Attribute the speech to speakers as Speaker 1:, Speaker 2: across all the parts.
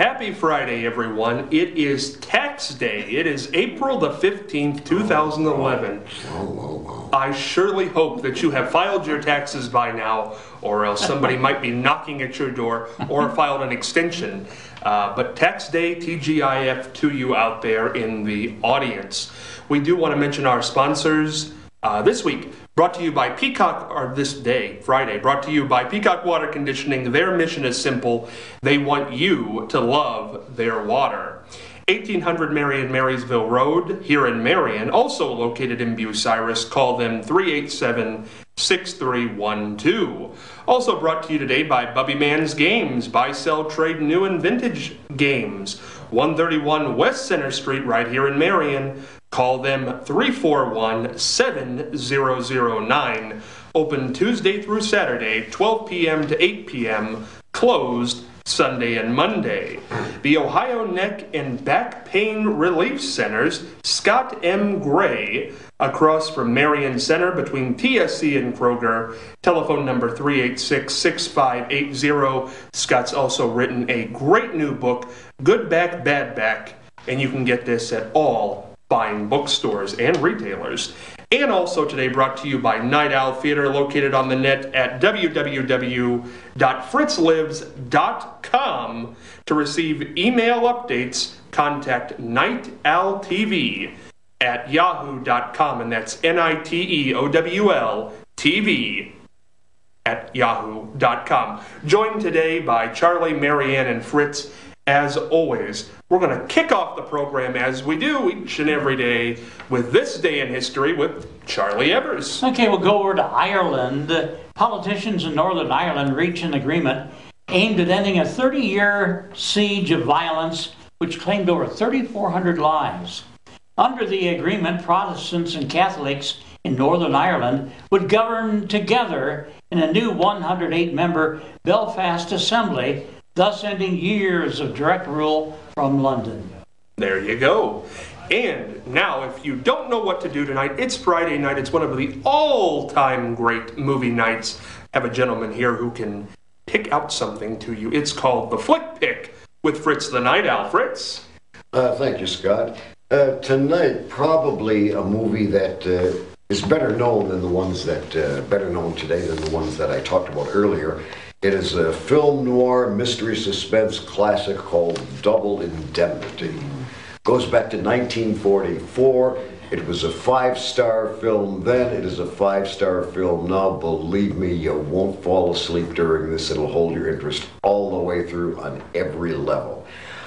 Speaker 1: Happy Friday, everyone. It is tax day. It is April the 15th, 2011. I surely hope that you have filed your taxes by now, or else somebody might be knocking at your door or filed an extension. Uh, but tax day, TGIF to you out there in the audience. We do want to mention our sponsors. Uh, this week, brought to you by Peacock, or this day, Friday, brought to you by Peacock Water Conditioning. Their mission is simple they want you to love their water. 1800 Marion Marysville Road here in Marion, also located in Bucyrus. Call them 387 6312. Also brought to you today by Bubby Man's Games. Buy, sell, trade new and vintage games. 131 West Center Street, right here in Marion. Call them 341 7009. Open Tuesday through Saturday, 12 p.m. to 8 p.m. Closed Sunday and Monday. The Ohio Neck and Back Pain Relief Centers, Scott M. Gray, across from Marion Center between TSC and Kroger. Telephone number 386 6580. Scott's also written a great new book, Good Back, Bad Back, and you can get this at all fine bookstores and retailers. And also today brought to you by Night Owl Theater, located on the net at www.fritzlives.com. To receive email updates, contact Night Owl TV at yahoo.com, and that's N I T E O W L TV at yahoo.com. Joined today by Charlie, Marianne, and Fritz as always, we're going to kick off the program as we do each and every day with This Day in History with Charlie Evers.
Speaker 2: Okay, we'll go over to Ireland. Politicians in Northern Ireland reach an agreement aimed at ending a 30 year siege of violence which claimed over 3,400 lives. Under the agreement, Protestants and Catholics in Northern Ireland would govern together in a new 108 member Belfast Assembly thus ending years of direct rule from London.
Speaker 1: There you go. And now, if you don't know what to do tonight, it's Friday night. It's one of the all time great movie nights. I have a gentleman here who can pick out something to you. It's called The Flick Pick with Fritz the Night Owl. Fritz?
Speaker 3: Uh, thank you, Scott. Uh, tonight, probably a movie that uh, is better known than the ones that, uh, better known today than the ones that I talked about earlier. It is a film noir mystery suspense classic called Double Indemnity. Goes back to 1944. It was a five star film then, it is a five star film now. Believe me, you won't fall asleep during this. It'll hold your interest all the way through on every level.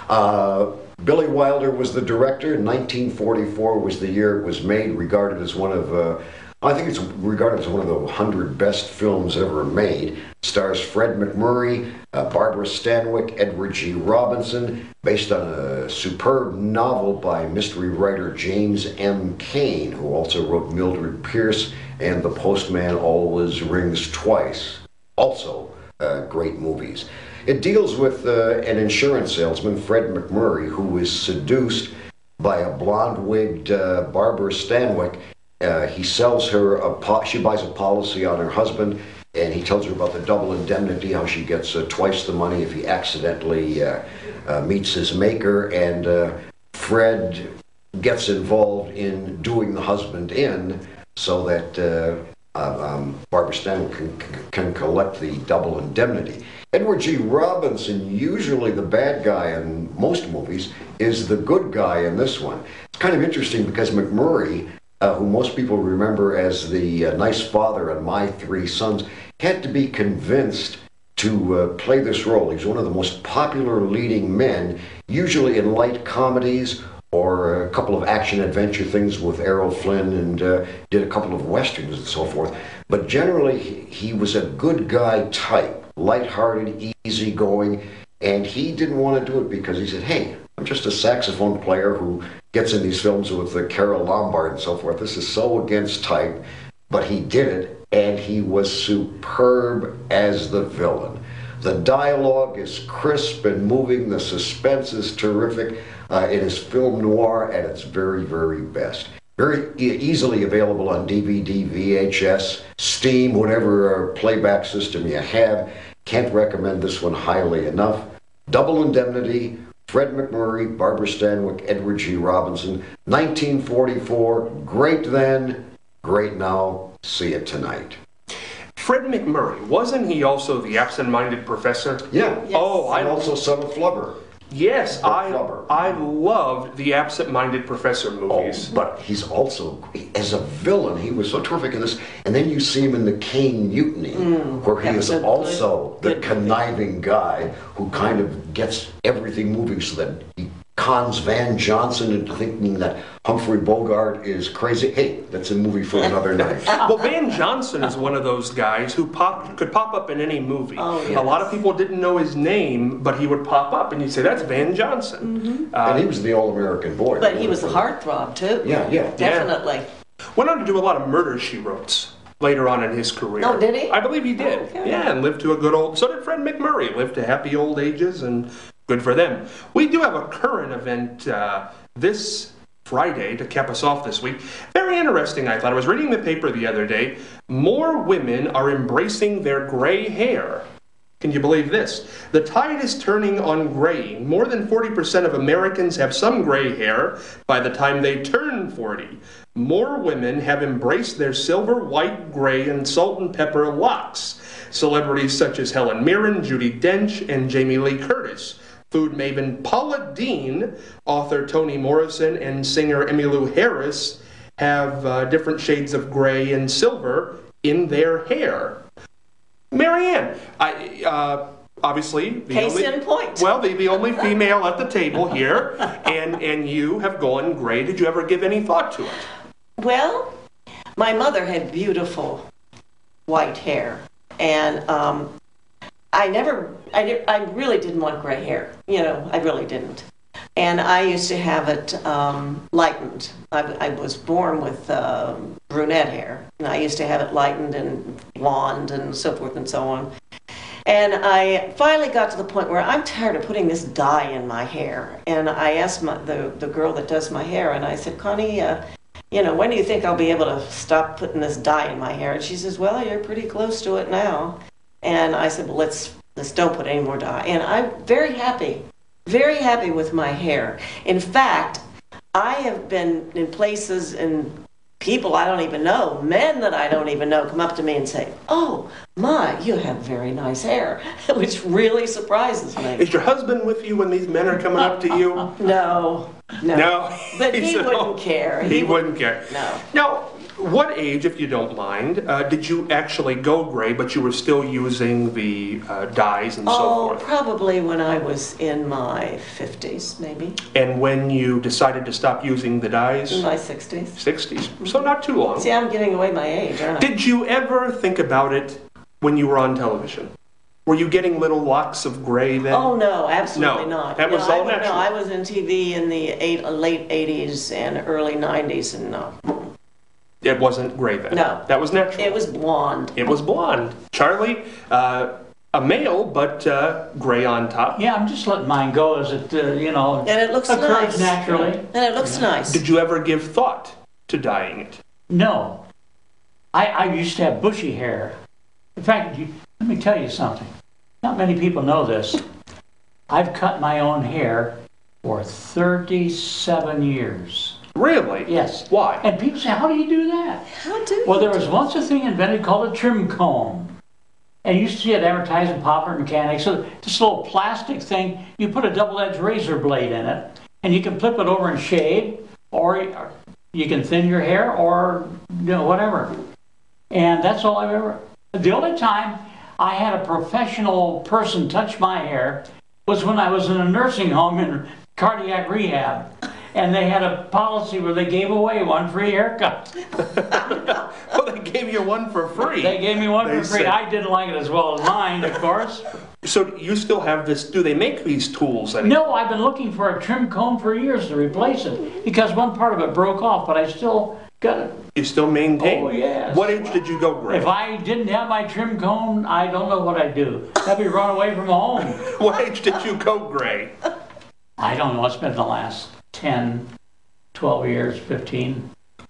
Speaker 3: Uh, Billy Wilder was the director. 1944 was the year it was made, regarded as one of uh, I think it's regarded as one of the 100 best films ever made. Stars Fred MacMurray, uh, Barbara Stanwyck, Edward G. Robinson, based on a superb novel by mystery writer James M. Cain, who also wrote Mildred Pierce and The Postman Always Rings Twice. Also, uh, great movies. It deals with uh, an insurance salesman, Fred MacMurray, who is seduced by a blonde wigged uh, Barbara Stanwyck uh, he sells her a po- she buys a policy on her husband, and he tells her about the double indemnity, how she gets uh, twice the money if he accidentally uh, uh meets his maker, and Fred gets involved in doing the husband in so that uh, um, Barbara Stanwyck can, can collect the double indemnity. Edward G. Robinson, usually the bad guy in most movies, is the good guy in this one. It's kind of interesting because MacMurray uh, who most people remember as the uh, nice father and My Three Sons, had to be convinced to uh, play this role. He's one of the most popular leading men, usually in light comedies or a couple of action adventure things with Errol Flynn and uh, did a couple of westerns and so forth. But generally, he, he was a good guy type, lighthearted, easygoing, and he didn't want to do it because he said, hey, I'm just a saxophone player who gets in these films with the Carole Lombard and so forth. This is so against type, but he did it, and he was superb as the villain. The dialogue is crisp and moving. The suspense is terrific. Uh, it is film noir at its very, very best. Very e- easily available on DVD, VHS, Steam, whatever uh, playback system you have. Can't recommend this one highly enough. Double Indemnity, Fred MacMurray, Barbara Stanwyck, Edward G. Robinson, 1944, great then, great now, see it tonight.
Speaker 1: Fred MacMurray, wasn't he also the absent-minded professor?
Speaker 3: Yeah.
Speaker 1: Oh,
Speaker 3: And
Speaker 1: I
Speaker 3: also son of Flubber.
Speaker 1: Yes, I
Speaker 3: Flubber.
Speaker 1: I loved the absent-minded professor
Speaker 3: Oh,
Speaker 1: movies.
Speaker 3: but he's also, as a villain, he was so terrific in this. And then you see him in the Caine Mutiny, mm, where he is
Speaker 4: was a good-
Speaker 3: also the
Speaker 4: good
Speaker 3: conniving guy who kind of gets everything moving so that he cons Van Johnson into thinking that Humphrey Bogart is crazy. Hey, that's a movie for another night.
Speaker 1: Well, Van Johnson is one of those guys who pop, could pop up in any movie.
Speaker 4: Oh,
Speaker 1: A lot of people didn't know his name, but he would pop up, and you'd say, "That's Van Johnson." Mm-hmm.
Speaker 3: and he was the all-American boy.
Speaker 4: But he was a heartthrob too.
Speaker 3: Yeah, yeah.
Speaker 4: Definitely.
Speaker 1: Went on to do a lot of murder she wrote later on in his career.
Speaker 4: Oh, did he?
Speaker 1: I believe he did.
Speaker 4: Okay.
Speaker 1: Yeah, and lived to a good old. So did Fred MacMurray. Lived to happy old ages, and good for them. We do have a current event uh, this Friday to cap us off this week. Very interesting. I thought. I was reading the paper the other day. More women are embracing their gray hair. Can you believe this? The tide is turning on graying. More than 40% of Americans have some gray hair by the time they turn 40. More women have embraced their silver, white, gray, and salt and pepper locks. Celebrities such as Helen Mirren, Judi Dench, and Jamie Lee Curtis. Food maven Paula Deen, author Toni Morrison, and singer Emmylou Harris have uh, different shades of gray and silver in their hair. Marianne, I uh, obviously the
Speaker 4: Case
Speaker 1: only
Speaker 4: in point.
Speaker 1: well, the, the only female at the table here, and and you have gone gray. Did you ever give any thought to it?
Speaker 4: Well, my mother had beautiful white hair, and um, I never, I, I really didn't want gray hair. You know, I really didn't. And I used to have it um, lightened. I, I was born with uh, brunette hair, and I used to have it lightened and blonde and so forth and so on. And I finally got to the point where I'm tired of putting this dye in my hair. And I asked my, the, the girl that does my hair, and I said, Connie, uh, you know, when do you think I'll be able to stop putting this dye in my hair? And she says, well, you're pretty close to it now. And I said, well, let's, let's don't put any more dye. And I'm very happy, very happy with my hair. In fact, I have been in places and people I don't even know, men that I don't even know, come up to me and say, oh, my, you have very nice hair, which really surprises me.
Speaker 1: Is your husband with you when these men are coming up to you?
Speaker 4: No, no.
Speaker 1: No,
Speaker 4: But he wouldn't care.
Speaker 1: He,
Speaker 4: He
Speaker 1: wouldn't care.
Speaker 4: No.
Speaker 1: Now, what age, if you don't mind, uh, did you actually go gray, but you were still using the uh, dyes and so
Speaker 4: Oh,
Speaker 1: forth?
Speaker 4: probably when I was in my 50s, maybe.
Speaker 1: And when you decided to stop using the dyes?
Speaker 4: In my 60s.
Speaker 1: 60s. So not too long.
Speaker 4: See, I'm giving away my age, aren't I?
Speaker 1: Did you ever think about it when you were on television? Were you getting little locks of gray then?
Speaker 4: Oh, no, absolutely
Speaker 1: No,
Speaker 4: not.
Speaker 1: that was all
Speaker 4: I,
Speaker 1: natural.
Speaker 4: No, I was in TV in the eight, late 80s and early 90s, and no.
Speaker 1: It wasn't gray then?
Speaker 4: No.
Speaker 1: That was natural?
Speaker 4: It was blonde.
Speaker 1: It was blonde. Charlie, uh, a male, but uh, gray on top.
Speaker 2: Yeah, I'm just letting mine go as it, uh, you know,
Speaker 4: And it looks
Speaker 2: occurs
Speaker 4: nice.
Speaker 2: naturally.
Speaker 4: And it looks nice.
Speaker 1: Did you ever give thought to dyeing it?
Speaker 2: No. I, I used to have bushy hair. In fact, you, let me tell you something. Not many people know this. I've cut my own hair for 37 years.
Speaker 1: Really?
Speaker 2: Yes.
Speaker 1: Why?
Speaker 2: And people say, how do you do that?
Speaker 4: How do you?
Speaker 2: Well, there was once a thing invented called a trim comb. And you used to see it advertised in Popular Mechanics. So this little plastic thing, you put a double-edged razor blade in it, and you can flip it over and shave, or you can thin your hair, or you know whatever. And that's all I've ever. The only time I had a professional person touch my hair was when I was in a nursing home in cardiac rehab. And they had a policy where they gave away one free haircut.
Speaker 1: well, they gave you one for free.
Speaker 2: They gave me one
Speaker 1: They
Speaker 2: for free.
Speaker 1: said-
Speaker 2: I didn't like it as well as mine, of course.
Speaker 1: So you still have this? Do they make these tools anymore?
Speaker 2: No, I've been looking for a trim comb for years to replace it because one part of it broke off, but I still got it.
Speaker 1: You still maintain?
Speaker 2: Oh, yes.
Speaker 1: What age did you go gray?
Speaker 2: If I didn't have my trim comb, I don't know what I'd do. I'd be run away from home.
Speaker 1: what age did you go gray?
Speaker 2: I don't know. It's been the last 10, 12 years, 15.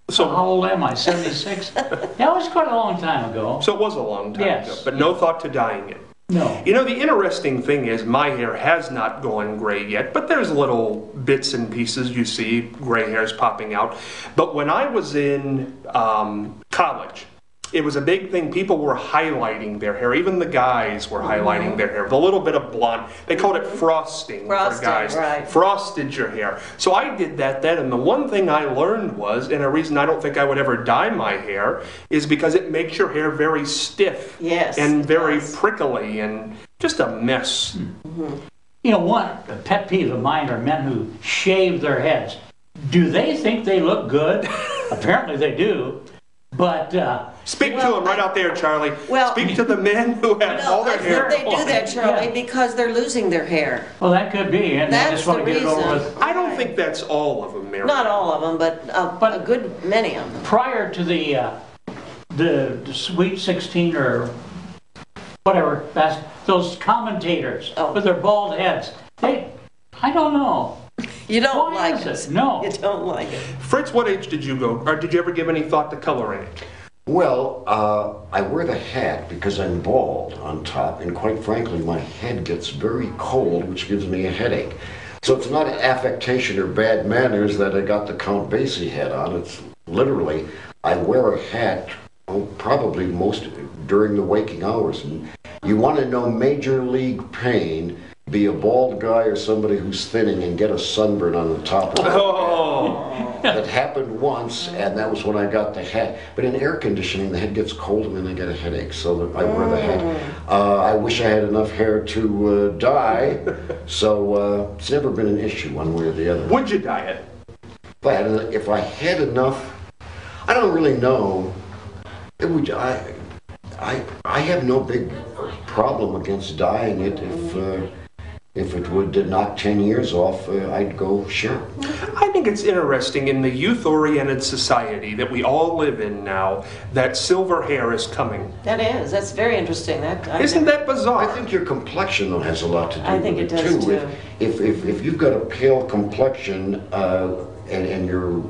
Speaker 1: So,
Speaker 2: How old am I? 76? That was quite a long time ago.
Speaker 1: so it was a long time
Speaker 2: Yes.
Speaker 1: ago, but no thought to dyeing it.
Speaker 2: No.
Speaker 1: You know, the interesting thing is my hair has not gone gray yet, but there's little bits and pieces you see gray hairs popping out. But when I was in um, college, it was a big thing. People were highlighting their hair. Even the guys were highlighting mm-hmm. their hair with a little bit of blonde. They called it frosting
Speaker 4: Frosting,
Speaker 1: for guys.
Speaker 4: right.
Speaker 1: Frosted your hair. So I did that then, and the one thing I learned was, and a reason I don't think I would ever dye my hair, is because it makes your hair very stiff.
Speaker 4: Yes,
Speaker 1: And very
Speaker 4: does.
Speaker 1: prickly and just a mess. Hmm. Mm-hmm.
Speaker 2: You know, one a pet peeve of mine are men who shave their heads. Do they think they look good? Apparently they do. But uh,
Speaker 1: Speak
Speaker 4: Well,
Speaker 1: to them right
Speaker 4: I-
Speaker 1: out there, Charlie.
Speaker 4: Well-
Speaker 1: Speak to the men who have
Speaker 4: No,
Speaker 1: all
Speaker 4: I
Speaker 1: their
Speaker 4: think
Speaker 1: hair.
Speaker 4: they do that, Charlie,
Speaker 2: Yeah.
Speaker 4: because they're losing their hair.
Speaker 2: well, that could be, and they
Speaker 4: That's
Speaker 2: just want to
Speaker 4: the
Speaker 2: get it over
Speaker 4: reason.
Speaker 2: with.
Speaker 1: I don't think that's all of them, Mary.
Speaker 4: Not all of them, but a,
Speaker 2: But-
Speaker 4: a good many of them.
Speaker 2: Prior to the uh, the, the Sweet 16 or whatever, that's, those commentators
Speaker 4: Oh.
Speaker 2: with their bald heads, they, I don't know.
Speaker 4: You don't
Speaker 2: Why
Speaker 4: like
Speaker 2: is
Speaker 4: it.
Speaker 2: it? No.
Speaker 4: You don't like it.
Speaker 1: Fritz, what age did you go, or did you ever give any thought to coloring it?
Speaker 3: Well, uh, I wear the hat because I'm bald on top, and quite frankly, my head gets very cold, which gives me a headache. So it's not affectation or bad manners that I got the Count Basie hat on. It's literally, I wear a hat oh, probably most during the waking hours. And you want to know major league pain, be a bald guy or somebody who's thinning and get a sunburn on the top of it.
Speaker 1: Oh,
Speaker 3: That happened once, and that was when I got the hat. But in air conditioning, the head gets cold and then I get a headache, so I wear the hat. Uh, I wish I had enough hair to uh, dye, so uh, it's never been an issue one way or the other.
Speaker 1: would you dye it?
Speaker 3: If I had, if I had enough, I don't really know. It would. I, I, I have no big problem against dyeing it. If uh, if it would knock ten years off, uh, I'd go sure.
Speaker 1: I think it's interesting in the youth-oriented society that we all live in now that silver hair is coming.
Speaker 4: That is, that's very interesting. That I
Speaker 1: Isn't that bizarre?
Speaker 3: I think your complexion though has a lot to do
Speaker 4: I
Speaker 3: with
Speaker 4: think
Speaker 3: it,
Speaker 4: it does,
Speaker 3: too.
Speaker 4: too.
Speaker 3: If, if, if you've got a pale complexion uh, and, and you're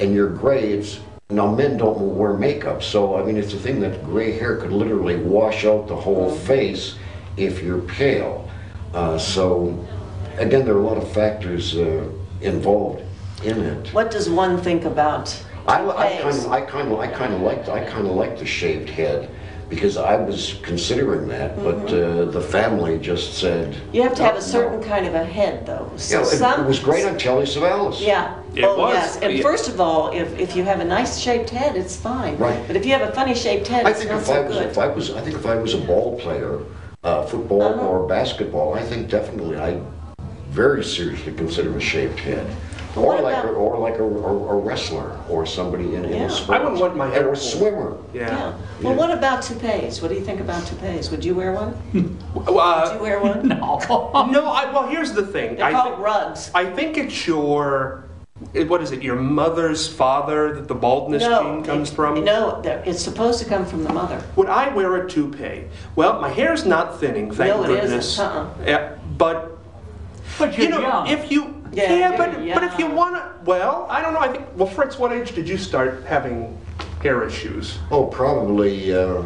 Speaker 3: and you're gray, it's now men don't wear makeup, so I mean it's a thing that gray hair could literally wash out the whole
Speaker 4: Mm-hmm.
Speaker 3: face if you're pale. Uh, so again, there are a lot of factors uh, involved in it.
Speaker 4: What does one think about
Speaker 3: I, I kind of, I kind of, I kind of liked, I kind of liked the shaved head because I was considering that, but uh, the family just said.
Speaker 4: Mm-hmm. You have to have a certain
Speaker 3: no."
Speaker 4: kind of a head, though. So
Speaker 3: Yeah, it,
Speaker 4: some,
Speaker 3: it was great on Telly Savalas.
Speaker 4: Yeah.
Speaker 1: It
Speaker 4: oh,
Speaker 1: was.
Speaker 4: yes. And
Speaker 1: Yeah.
Speaker 4: first of all, if, if you have a nice shaped head, it's fine.
Speaker 3: Right.
Speaker 4: But if you have a funny shaped head,
Speaker 3: I
Speaker 4: it's
Speaker 3: think
Speaker 4: not
Speaker 3: if I
Speaker 4: so
Speaker 3: was,
Speaker 4: good.
Speaker 3: if I was, I think if I was a ball player, uh, football
Speaker 4: Uh-huh.
Speaker 3: or basketball, I think definitely I'd very seriously consider a shaved head.
Speaker 4: But
Speaker 3: Or
Speaker 4: what
Speaker 3: like, a, or like a, a, a wrestler or somebody in, in
Speaker 4: Yeah.
Speaker 3: a sport.
Speaker 1: I wouldn't want my hair
Speaker 3: Or a swimmer.
Speaker 1: Yeah.
Speaker 4: yeah. Well, what about toupees? What do you think about toupees? Would you wear one? Would
Speaker 1: Uh,
Speaker 4: you wear one?
Speaker 2: No.
Speaker 1: no, I, well, here's the thing.
Speaker 4: They're
Speaker 1: I,
Speaker 4: called
Speaker 1: thi-
Speaker 4: rugs.
Speaker 1: I think it's your, it- what is it, your mother's father that the baldness
Speaker 4: no,
Speaker 1: gene comes
Speaker 4: it-
Speaker 1: from?
Speaker 4: No, it's supposed to come from the mother.
Speaker 1: Would I wear a toupee? Well, my hair's not thinning, thank
Speaker 4: No, it isn't.
Speaker 1: goodness.
Speaker 4: Uh-uh.
Speaker 1: Yeah, but
Speaker 2: But you're
Speaker 1: you know,
Speaker 2: young.
Speaker 1: if you
Speaker 4: Yeah,
Speaker 1: yeah,
Speaker 4: you're
Speaker 1: but but if you want to, well, I don't know. I think well, Fritz, what age did you start having hair issues?
Speaker 3: Oh, probably uh,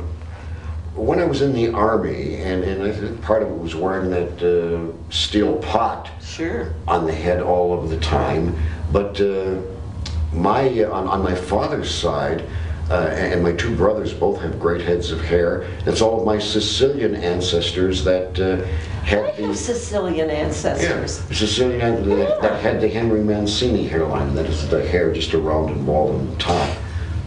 Speaker 3: when I was in the army, and, and I think part of it was wearing that uh, steel pot
Speaker 4: Sure.
Speaker 3: on the head all of the time. But uh, my on, on my father's side, uh, and my two brothers both have great heads of hair. It's all of my Sicilian ancestors that uh,
Speaker 4: I
Speaker 3: had the
Speaker 4: have Sicilian
Speaker 3: yeah,
Speaker 4: ancestors.
Speaker 3: Sicilian that, that had the Henry Mancini hairline. That is the hair just around and bald on the top.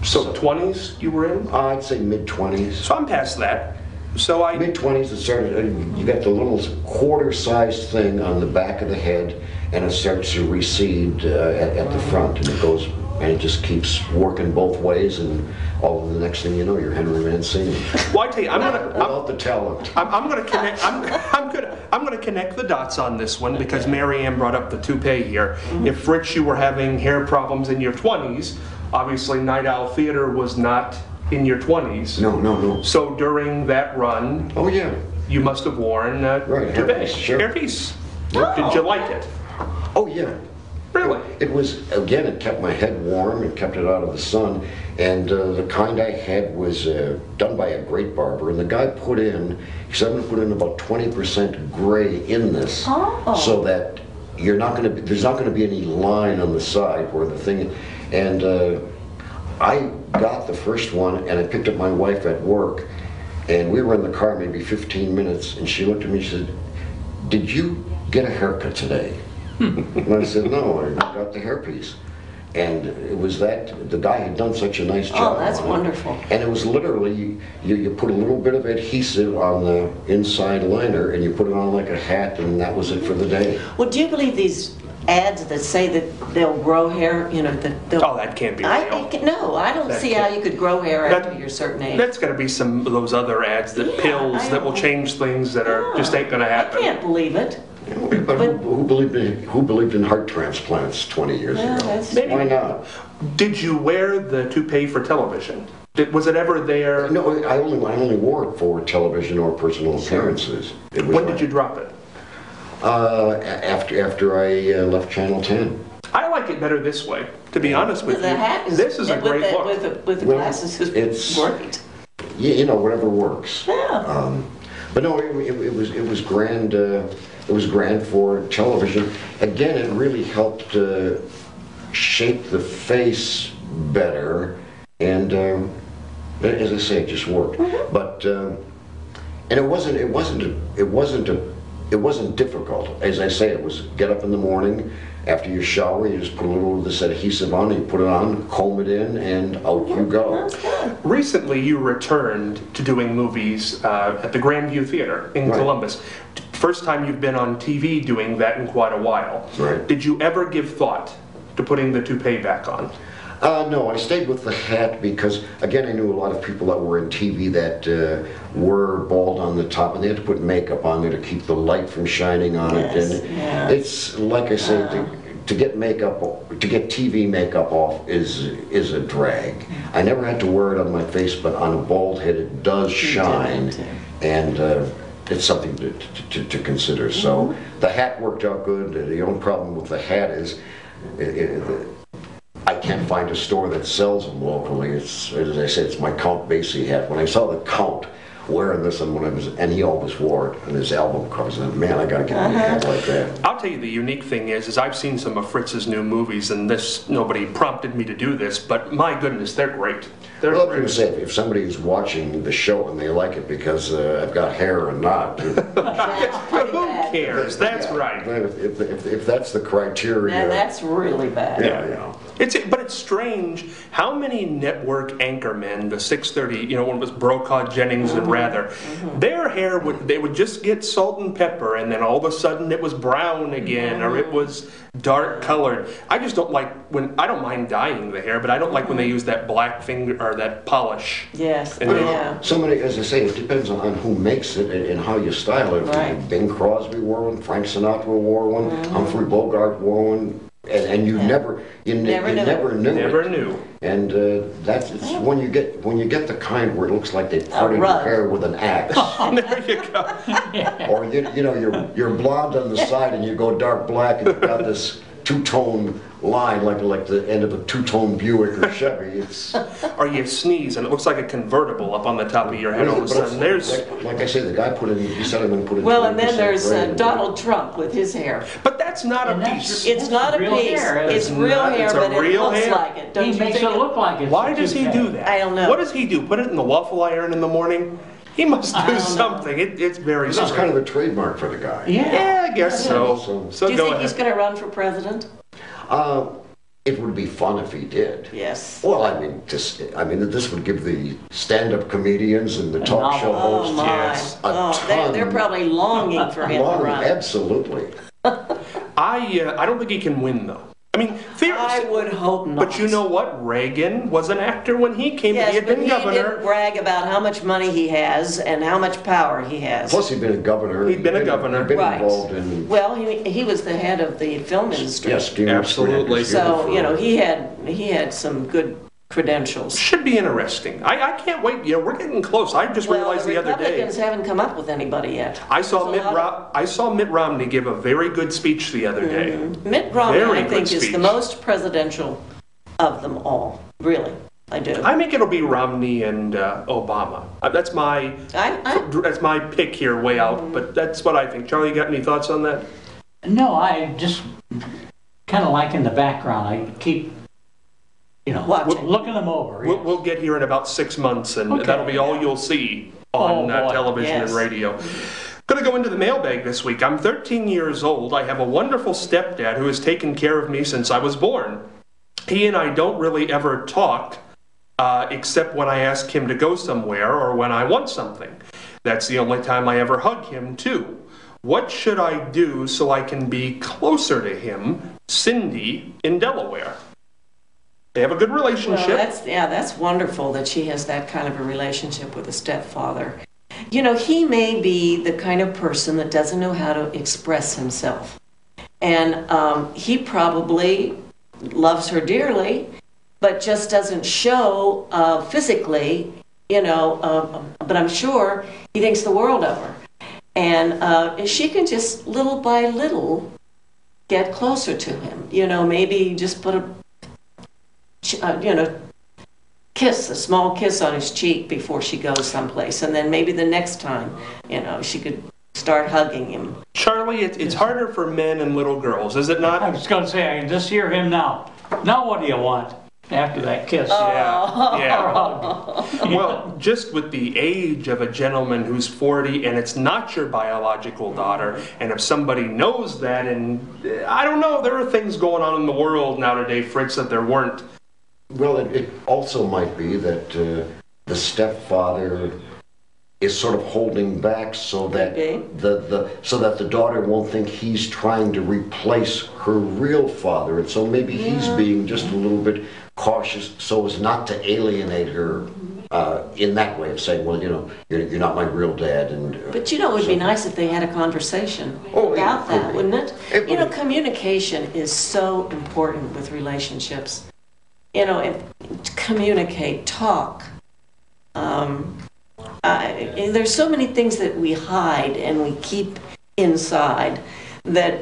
Speaker 1: So twenties you were in?
Speaker 3: Uh, I'd say mid twenties.
Speaker 1: So I'm past that. So I
Speaker 3: Mid twenties, it started. uh, You got the little quarter-sized thing on the back of the head, and it starts to recede uh, at, at the front, and it goes, and it just keeps working both ways, and all of the next thing you know, you're Henry Mancini
Speaker 1: well, I tell you, I'm gonna. I'm,
Speaker 3: the talent.
Speaker 1: I'm, I'm going to connect. I'm, I'm going to. I'm going to connect the dots on this one because Mary Ann brought up the toupee here. If Fritz, you were having hair problems in your 20s, obviously Night Owl Theater was not in your 20s.
Speaker 3: No, no, no.
Speaker 1: So during that run,
Speaker 3: Oh yeah.
Speaker 1: you must have worn a
Speaker 3: Right,
Speaker 1: toupee,
Speaker 3: hairpiece, sure.
Speaker 1: hairpiece.
Speaker 3: Yeah.
Speaker 1: Did you like it?
Speaker 3: Oh yeah.
Speaker 1: Really?
Speaker 3: It was, again, it kept my head warm, it kept it out of the sun, and uh, the kind I had was uh, done by a great barber, and the guy put in, he said, I'm gonna put in about 20% gray in this,
Speaker 4: Oh.
Speaker 3: so that you're not gonna, be there's not gonna be any line on the side where the thing, and uh, I got the first one, and I picked up my wife at work, and we were in the car maybe 15 minutes, and she looked at me, she said, did you get a haircut today? Hmm. And I said, no, I got the hairpiece. And it was that, the guy had done such a nice oh, job.
Speaker 4: Oh, that's
Speaker 3: on it.
Speaker 4: wonderful.
Speaker 3: And it was literally, you, you put a little bit of adhesive on the inside liner and you put it on like a hat and that was it for the day.
Speaker 4: Well, do you believe these ads that say that they'll grow hair, you know, that they'll...
Speaker 1: Oh, that can't be
Speaker 4: I
Speaker 1: real.
Speaker 4: think, no, I don't
Speaker 1: That
Speaker 4: see how
Speaker 1: can't-
Speaker 4: you could grow hair
Speaker 1: That-
Speaker 4: after you're a certain age.
Speaker 1: That's gotta be some of those other ads, that
Speaker 4: Yeah,
Speaker 1: pills
Speaker 4: I
Speaker 1: that will
Speaker 4: don't-
Speaker 1: change things that are, just ain't gonna happen.
Speaker 4: I
Speaker 1: happen.
Speaker 4: can't believe it.
Speaker 3: But who, who believed in, who believed in heart transplants 20 years
Speaker 4: Yeah,
Speaker 3: ago?
Speaker 4: that's-
Speaker 1: Maybe-
Speaker 3: Why not?
Speaker 1: Did you wear the toupee for television? Did, was it ever there?
Speaker 3: No, I only, I only wore it for television or personal appearances. It was
Speaker 1: When did
Speaker 3: like-
Speaker 1: you drop it?
Speaker 3: Uh, after, after I uh, left Channel 10.
Speaker 1: I like it better this way, to be honest with
Speaker 4: The
Speaker 1: you.
Speaker 4: hat is...
Speaker 1: This is a great
Speaker 4: the-
Speaker 1: look.
Speaker 4: With the, with the
Speaker 3: Well,
Speaker 4: glasses is
Speaker 3: it's-
Speaker 4: great.
Speaker 3: You, you know, whatever works.
Speaker 4: Yeah.
Speaker 3: Um, but no, it, it, it was it was grand. Uh, it was grand for television. Again, it really helped uh, shape the face better, and um, as I say, it just worked. But um, and it wasn't it wasn't a, it wasn't a it wasn't difficult. As I say, it was get up in the morning. After you shower, you just put a little of this adhesive on, you put it on, comb it in, and out you go.
Speaker 1: Recently, you returned to doing movies uh, at the Grandview Theater in
Speaker 3: Right.
Speaker 1: Columbus. First time you've been on TV doing that in quite a while.
Speaker 3: Right.
Speaker 1: Did you ever give thought to putting the toupee back on?
Speaker 3: Uh, no, I stayed with the hat because, again, I knew a lot of people that were in TV that uh, were bald on the top, and they had to put makeup on there to keep the light from shining on
Speaker 4: Yes,
Speaker 3: it. And
Speaker 4: yeah.
Speaker 3: it's like I say, to, to get makeup, to get TV makeup off is is a drag. I never had to wear it on my face, but on a bald head, it does shine, and. Uh, it's something to, to, to consider. So
Speaker 4: Mm-hmm.
Speaker 3: the hat worked out good. The only problem with the hat is it, it, I can't find a store that sells them locally. It's, as I said, it's my Count Basie hat. When I saw the Count wearing this, and when I was, and he always wore it in his album covers, and man, I gotta get me a hat like that.
Speaker 1: I'll tell you the unique thing is, is I've seen some of Fritz's new movies, and this nobody prompted me to do this, but my goodness, they're great. They're
Speaker 3: Well, I was
Speaker 1: great.
Speaker 3: say, if somebody is watching the show and they like it because uh, I've got hair or not,
Speaker 1: Who cares? That's
Speaker 3: yeah,
Speaker 1: right.
Speaker 3: If, if, if, if that's the criteria,
Speaker 4: Now, that's really bad.
Speaker 3: yeah, you know.
Speaker 1: It's but it's strange how many network anchormen, the 630, you know, one was Brokaw, Jennings, and mm-hmm. Rather, mm-hmm. their hair would they would just get salt and pepper, and then all of a sudden it was brown again, or it mm-hmm. was dark colored. I just don't like when I don't mind dyeing the hair, but I don't like when they use that black finger or that polish.
Speaker 4: Yes,
Speaker 1: And then-
Speaker 4: yeah.
Speaker 3: Somebody, as I say, it depends on who makes it and and how you style it.
Speaker 4: Right.
Speaker 3: Bing Crosby wore one, Frank Sinatra wore one, Humphrey Bogart wore one, and, and you.
Speaker 4: Yeah.
Speaker 3: never, you, ne-
Speaker 4: Never
Speaker 3: you
Speaker 4: knew it.
Speaker 3: never knew
Speaker 1: Never
Speaker 3: it.
Speaker 1: knew.
Speaker 3: And uh, that's it's when you get when you get the kind where it looks like they parted your
Speaker 4: rug.
Speaker 3: hair with an axe,
Speaker 1: there you go.
Speaker 3: or you you know you're you're blonde on the side and you go dark black and you've got this two tone line like like the end of a two tone Buick or Chevy. It's
Speaker 1: Or you sneeze and it looks like a convertible up on the top of your head all of a sudden. There's,
Speaker 3: like, like I say, the guy put in. He said I'm going to put it in.
Speaker 4: Well, and then there's uh. Donald Trump with his hair.
Speaker 1: but that's not a
Speaker 2: And that's-
Speaker 1: piece.
Speaker 4: It's not a piece.
Speaker 2: hair,
Speaker 4: It's
Speaker 2: isn't
Speaker 4: real
Speaker 1: it?
Speaker 4: hair,
Speaker 1: It's a
Speaker 4: but it looks
Speaker 1: hair.
Speaker 4: like it. Don't
Speaker 2: He
Speaker 4: you
Speaker 2: makes
Speaker 4: think
Speaker 2: it look like it's.
Speaker 1: Why does he do that?
Speaker 4: I don't know.
Speaker 1: What does he do? Put it in the waffle iron in the morning? He must
Speaker 4: I
Speaker 1: do
Speaker 4: don't know.
Speaker 1: something. It, it's very
Speaker 3: This is kind of a trademark for the guy.
Speaker 2: Yeah.
Speaker 1: Yeah, I guess so.
Speaker 3: So-
Speaker 1: So
Speaker 4: Do you
Speaker 1: go
Speaker 4: think
Speaker 1: ahead.
Speaker 4: he's going to run for president?
Speaker 3: Uh, it would be fun if he did.
Speaker 4: Yes.
Speaker 3: Well, I mean, just I mean, this would give the stand-up comedians and the talk
Speaker 2: novel.
Speaker 3: show
Speaker 4: Oh,
Speaker 3: hosts
Speaker 4: my.
Speaker 1: yes,
Speaker 3: a
Speaker 4: Oh, they're, they're
Speaker 3: ton.
Speaker 4: probably longing for him to
Speaker 3: long,
Speaker 4: run.
Speaker 3: absolutely.
Speaker 1: I uh, I don't think he can win though. I mean,
Speaker 4: I
Speaker 1: theoretically,
Speaker 4: would hope not.
Speaker 1: but you know what? Reagan was an actor when he came.
Speaker 4: Yes,
Speaker 1: he had
Speaker 4: but
Speaker 1: been
Speaker 4: he
Speaker 1: governor.
Speaker 4: didn't brag about how much money he has and how much power he has.
Speaker 3: Plus, he'd been a governor.
Speaker 1: He'd been a governor.
Speaker 3: He'd been
Speaker 4: Right.
Speaker 3: involved in
Speaker 4: Well, he, he was the head of the film industry.
Speaker 3: yes, Steven
Speaker 1: Absolutely.
Speaker 4: So, you know, he had, he had some good credentials.
Speaker 1: Should be interesting. I, I can't wait. You know, we're getting close. I just
Speaker 4: Well,
Speaker 1: realized
Speaker 4: the
Speaker 1: the other day.
Speaker 4: Republicans haven't come up with anybody yet.
Speaker 1: I saw Mitt
Speaker 4: lot of-
Speaker 1: Ro- I saw Mitt Romney give a very good speech the other day.
Speaker 4: Mitt Romney,
Speaker 1: Very
Speaker 4: I
Speaker 1: good
Speaker 4: think, is the most presidential of them all. Really, I do.
Speaker 1: I think it'll be Romney and uh, Obama. Uh, that's my
Speaker 4: I, I,
Speaker 1: that's my pick here, way out. But that's what I think. Charlie, you got any thoughts on that?
Speaker 2: No, I just kind of like in the background. I keep, you know, looking them over.
Speaker 1: We'll, we'll get here in about six months, and
Speaker 2: Okay.
Speaker 1: that'll be all you'll see on
Speaker 2: Oh,
Speaker 1: uh,
Speaker 2: boy.
Speaker 1: television
Speaker 4: Yes.
Speaker 1: and radio. Going to go into the mailbag this week. I'm 13 years old. I have a wonderful stepdad who has taken care of me since I was born. He and I don't really ever talk, uh, except when I ask him to go somewhere or when I want something. That's the only time I ever hug him, too. What should I do so I can be closer to him, Cindy, in Delaware? They have a good
Speaker 4: well,
Speaker 1: relationship.
Speaker 4: that's yeah, that's wonderful that she has that kind of a relationship with a stepfather. You know, he may be the kind of person that doesn't know how to express himself, and um, he probably loves her dearly, but just doesn't show uh, physically. You know, um, but I'm sure he thinks the world of her, and uh, she can just little by little get closer to him. You know, maybe just put a uh, you know, kiss, a small kiss on his cheek before she goes someplace. And then maybe the next time, you know, she could start hugging him.
Speaker 1: Charlie, it, it's harder for men and little girls, is it not?
Speaker 2: I
Speaker 1: not?
Speaker 2: was going to say, I can just hear him now. Now what do you want after that kiss?
Speaker 1: Yeah, yeah. Well, just with the age of a gentleman who's 40 and it's not your biological daughter, and if somebody knows that, and uh, I don't know, there are things going on in the world nowadays, Fritz, that there weren't.
Speaker 3: Well, it, it also might be that uh, the stepfather is sort of holding back so that
Speaker 4: Maybe.
Speaker 3: the, the so that the daughter won't think he's trying to replace her real father, and so maybe he's being just a little bit cautious so as not to alienate her uh, in that way of saying, well, you know, you're, you're not my real dad, and uh,
Speaker 4: But you know, it would be nice if they had a conversation
Speaker 3: Oh, yeah,
Speaker 4: about that,
Speaker 3: would be.
Speaker 4: wouldn't it?
Speaker 3: It
Speaker 4: You know, communication is so important with relationships. You know, communicate, talk. Um, I, there's so many things that we hide and we keep inside that,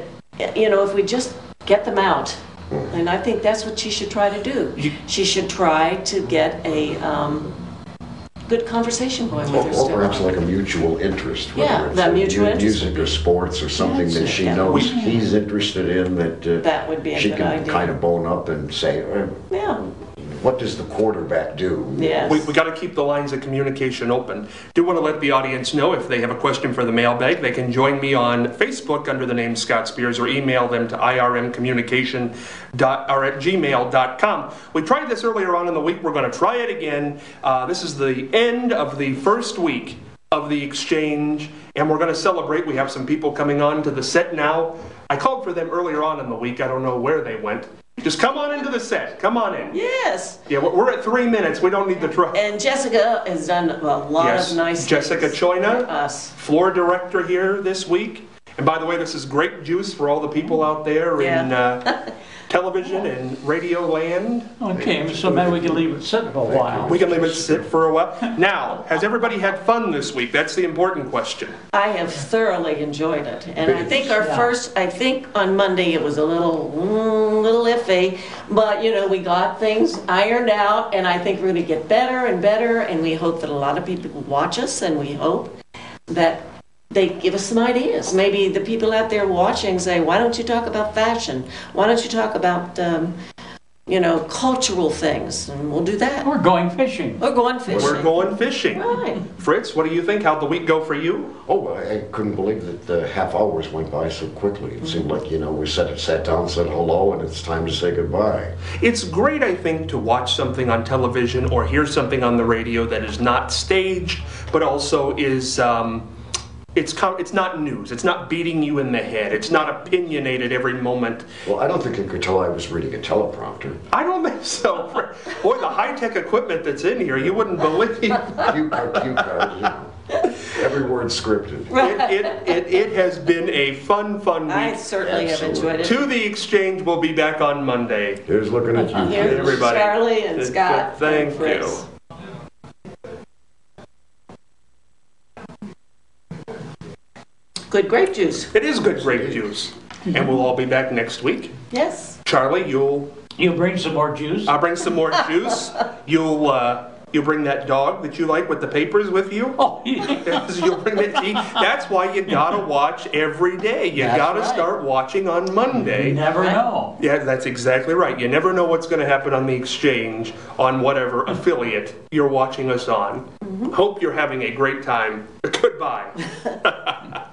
Speaker 4: you know, if we just get them out, and I think that's what she should try to do. She should try to get a um, good conversation going with
Speaker 3: or,
Speaker 4: her
Speaker 3: or perhaps
Speaker 4: stepmom.
Speaker 3: like a mutual interest,
Speaker 4: Yeah,
Speaker 3: whether
Speaker 4: that mutual
Speaker 3: mu-
Speaker 4: interest
Speaker 3: music
Speaker 4: would
Speaker 3: or
Speaker 4: be-
Speaker 3: sports or something that she
Speaker 4: yeah.
Speaker 3: knows
Speaker 1: We-
Speaker 3: he's interested in, that uh,
Speaker 4: That would be a
Speaker 3: she
Speaker 4: good
Speaker 3: can
Speaker 4: idea.
Speaker 3: kind of bone up and say, uh,
Speaker 4: Yeah,
Speaker 3: what does the quarterback do?
Speaker 4: yes.
Speaker 1: We, we got to keep the lines of communication open. Do want to let the audience know if they have a question for the mailbag, they can join me on Facebook under the name Scott Spears or email them to irmcommunication or at gmail.com. We tried this earlier on in the week. We're going to try it again. Uh, this is the end of the first week of the exchange, and we're going to celebrate. We have some people coming on to the set now. I called for them earlier on in the week. I don't know where they went. Just come on into the set. Come on in.
Speaker 4: Yes.
Speaker 1: Yeah, we're we're at three minutes. We don't need the truck.
Speaker 4: And Jessica has done a lot
Speaker 1: Yes,
Speaker 4: of nice
Speaker 1: Jessica
Speaker 4: things
Speaker 1: Choina.
Speaker 4: us.
Speaker 1: Floor director here this week. And by the way, this is grape juice for all the people out there in uh, television and radio land.
Speaker 2: Okay, so maybe we can leave it sit for a while.
Speaker 1: We can leave it sit for a while. Now, has everybody had fun this week? That's the important question.
Speaker 4: I have thoroughly enjoyed it. And I think our
Speaker 2: Yeah.
Speaker 4: first, I think on Monday it was a little, mm, little iffy, but you know, we got things ironed out and I think we're going to get better and better. And we hope that a lot of people will watch us and we hope that they give us some ideas. Maybe the people out there watching say, why don't you talk about fashion? Why don't you talk about, um, you know, cultural things? And we'll do that.
Speaker 2: We're going fishing.
Speaker 4: We're going fishing.
Speaker 1: We're going fishing.
Speaker 4: Right.
Speaker 1: Fritz, what do you think? How'd the week go for you?
Speaker 3: Oh, I, I couldn't believe that the half hours went by so quickly. It seemed like, you know, we sat, sat down, said hello, and it's time to say goodbye.
Speaker 1: It's great, I think, to watch something on television or hear something on the radio that is not staged, but also is. Um, it's, com- it's not news. It's not beating you in the head. It's not opinionated every moment.
Speaker 3: Well, I don't think you could tell I was reading a teleprompter.
Speaker 1: I don't think so. Boy, the high tech equipment that's in here, you wouldn't believe.
Speaker 3: Cue card, cue card, you know. Every every word scripted.
Speaker 1: It, it, it, it has been a fun, fun week.
Speaker 4: I
Speaker 1: week.
Speaker 4: certainly have enjoyed it.
Speaker 1: To the exchange we'll be back on Monday.
Speaker 3: Here's looking at you.
Speaker 4: Here's
Speaker 1: Everybody.
Speaker 4: Charlie and
Speaker 1: Good-
Speaker 4: Scott.
Speaker 1: Thank
Speaker 4: and Fritz. Good grape juice.
Speaker 1: It is good grape juice. And we'll all be back next week.
Speaker 4: Yes.
Speaker 1: Charlie, you'll,
Speaker 2: You'll bring some more juice?
Speaker 1: I'll bring some more juice. You'll, uh, you'll bring that dog that you like with the papers with you.
Speaker 2: Oh,
Speaker 1: Yes, You'll bring that tea. That's why you gotta watch every day. You
Speaker 2: That's
Speaker 1: gotta
Speaker 2: right.
Speaker 1: start watching on
Speaker 2: you
Speaker 1: Monday.
Speaker 2: never know.
Speaker 1: Yeah, that's exactly right. You never know what's going to happen on the exchange on whatever affiliate you're watching us on. Hope you're having a great time. Goodbye.